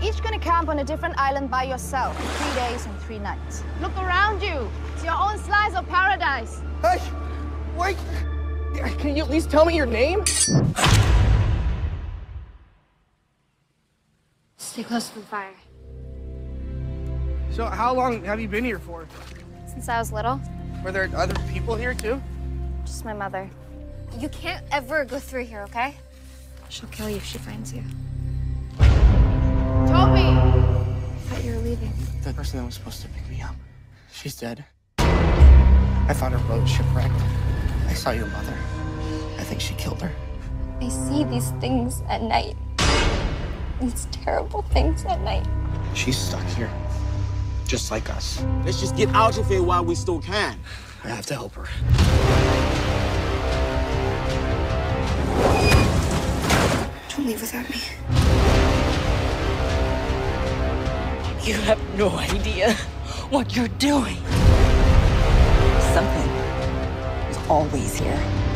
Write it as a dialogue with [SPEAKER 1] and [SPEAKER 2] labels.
[SPEAKER 1] You're each gonna camp on a different island by yourself for three days and three nights. Look around you. It's your own slice of paradise.
[SPEAKER 2] Hey, wait. Can you at least tell me your name?
[SPEAKER 3] Stay close to the fire.
[SPEAKER 2] So, how long have you been here for?
[SPEAKER 1] Since I was little,
[SPEAKER 2] Were there other people here too?
[SPEAKER 1] just my mother.
[SPEAKER 3] You can't ever go through here, okay? She'll kill you if she finds you.
[SPEAKER 2] The person that was supposed to pick me up. She's dead. I found her boat shipwrecked. I saw your mother. I think she killed her.
[SPEAKER 3] I see these things at night. These terrible things at night.
[SPEAKER 2] She's stuck here. Just like us.
[SPEAKER 4] Let's just get out of here while we still can.
[SPEAKER 2] I have to help her.
[SPEAKER 3] Don't leave without me.
[SPEAKER 5] You have no idea what you're doing. Something is always here.